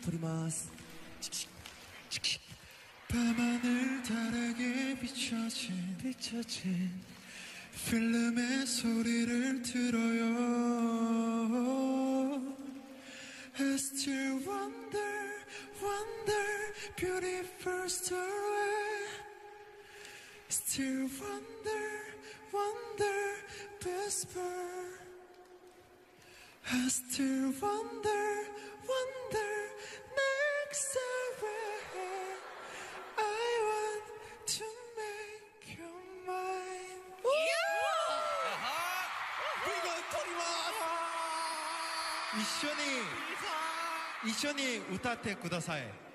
토리마스. 밤하늘 다르게 비춰진 비춰진 필름의 소리를 들어요 I still wonder, wonder, beautiful story Still wonder, wonder, whisper I still wonder, 一緒に一緒に歌ってください